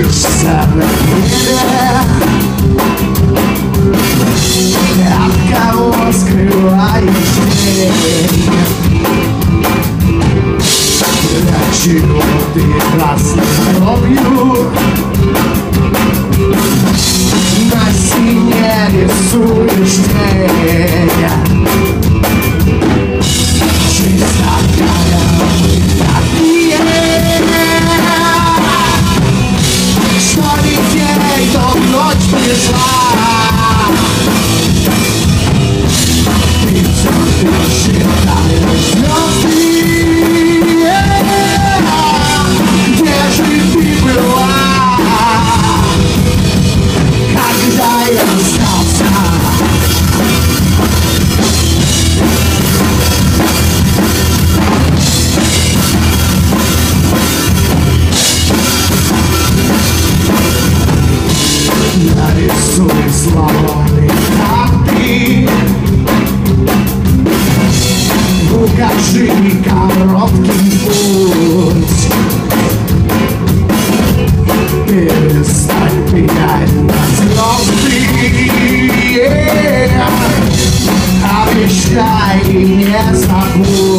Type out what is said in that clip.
Прячешься в От кого красной кровью На стене рисуешь тень Нарисуй словами карты Укажи короткий путь Перестань пенять на звезды Обещай и не забудь